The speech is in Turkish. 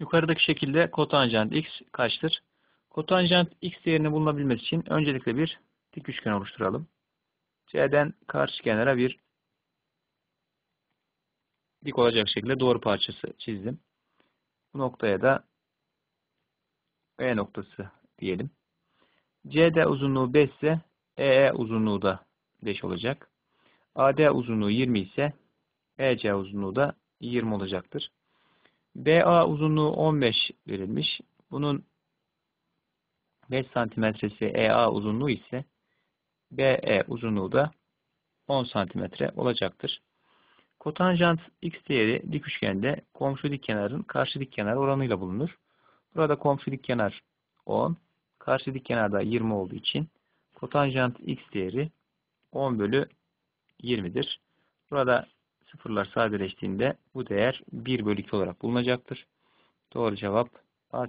Yukarıdaki şekilde kotanjant x kaçtır? Kotanjant x değerini bulunabilmesi için öncelikle bir dik üçgen oluşturalım. C'den karşı kenara bir dik olacak şekilde doğru parçası çizdim. Bu noktaya da E noktası diyelim. CD uzunluğu 5 ise EE uzunluğu da 5 olacak. AD uzunluğu 20 ise EC uzunluğu da 20 olacaktır. BA uzunluğu 15 verilmiş. Bunun 5 santimetresi EA uzunluğu ise BE uzunluğu da 10 santimetre olacaktır. Kotanjant x değeri dik üçgende komşu dik kenarın karşı dik kenar oranıyla bulunur. Burada komşu dik kenar 10, karşı dik kenarda 20 olduğu için kotanjant x değeri 10 bölü 20'dir. Burada sıfırlar sadeleştiğinde bu değer 1 bölü 2 olarak bulunacaktır. Doğru cevap A